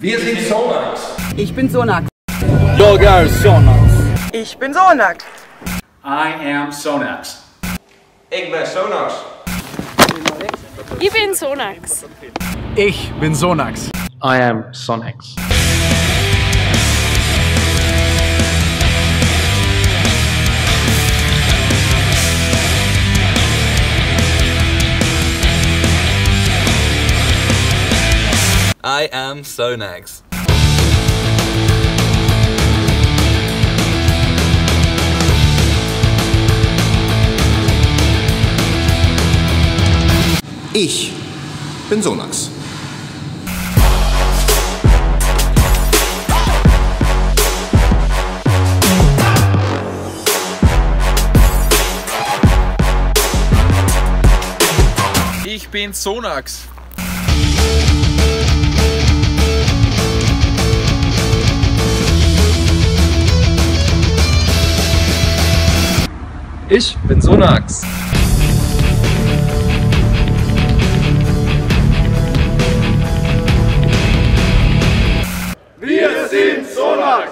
Wir sind Sonax. Ich bin Sonax. Jag är Sonax. Ich bin Sonax. I am Sonax. Ik ben Sonax. Ich bin Sonax. Ich bin Sonax. I am Sonax. I am Sonax. Ich bin Sonax. Ich bin Sonax. Ich bin Sonax. Wir sind Sonax.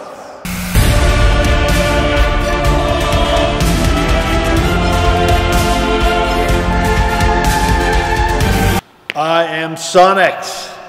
I am Sonex.